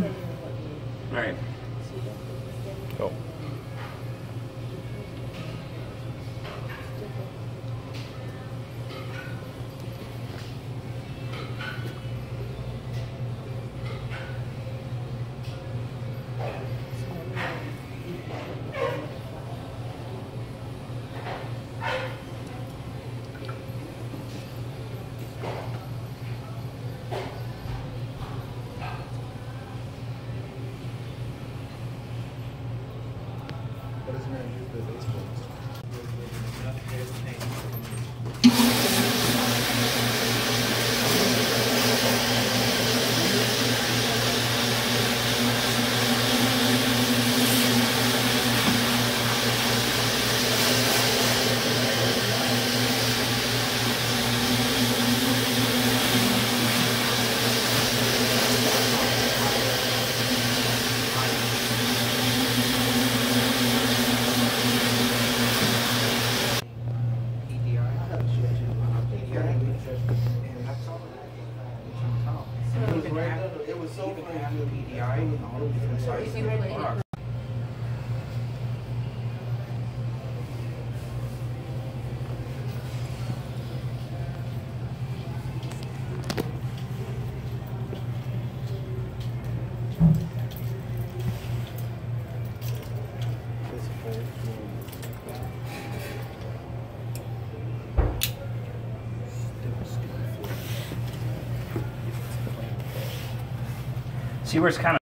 All right. Cool. What is man use the baseball? Was right there, it was so funny. See where it's kind of